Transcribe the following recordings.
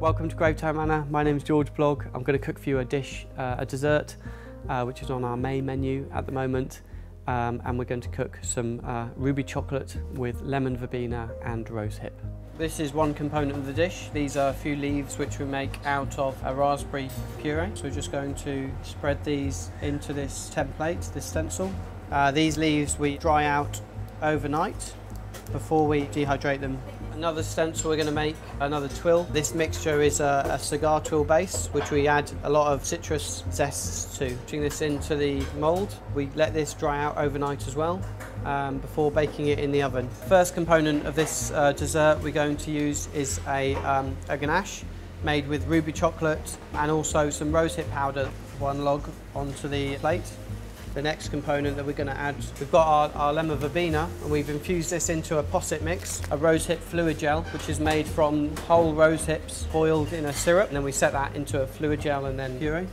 welcome to Gravetye Manor. My name is George Blogg. I'm going to cook for you a dish, uh, a dessert, uh, which is on our main menu at the moment. Um, and we're going to cook some uh, ruby chocolate with lemon verbena and rose hip. This is one component of the dish. These are a few leaves which we make out of a raspberry puree. So we're just going to spread these into this template, this stencil. Uh, these leaves we dry out overnight before we dehydrate them. Another stencil we're going to make, another tuile. This mixture is a, a, cigar tuile base, which we add a lot of citrus zests to. Putting this into the mould, we let this dry out overnight as well um, before baking it in the oven. First component of this uh, dessert we're going to use is a, um, a ganache made with ruby chocolate and also some rosehip powder, one log onto the plate the next component that we're going to add. We've got our, our lemon verbena and we've infused this into a posset mix, a rosehip fluid gel, which is made from whole rose hips boiled in a syrup. And then we set that into a fluid gel and then puree.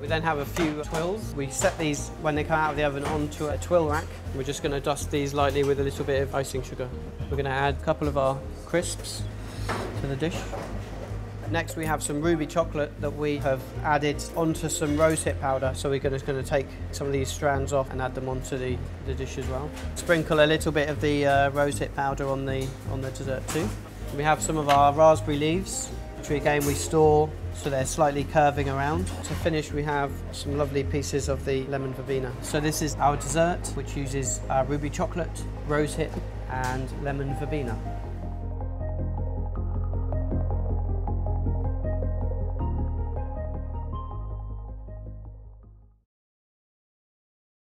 We then have a few tuiles. We set these, when they come out of the oven, onto a tuile rack. We're just going to dust these lightly with a little bit of icing sugar. We're going to add a couple of our crisps to the dish. Next we have some ruby chocolate that we have added onto some rosehip powder. So we're just going to take some of these strands off and add them onto the, the dish as well. Sprinkle a little bit of the uh, rosehip powder on the, on the dessert too. We have some of our raspberry leaves, which again we store so they're slightly curving around. To finish we have some lovely pieces of the lemon verbena. So this is our dessert which uses ruby chocolate, rosehip and lemon verbena.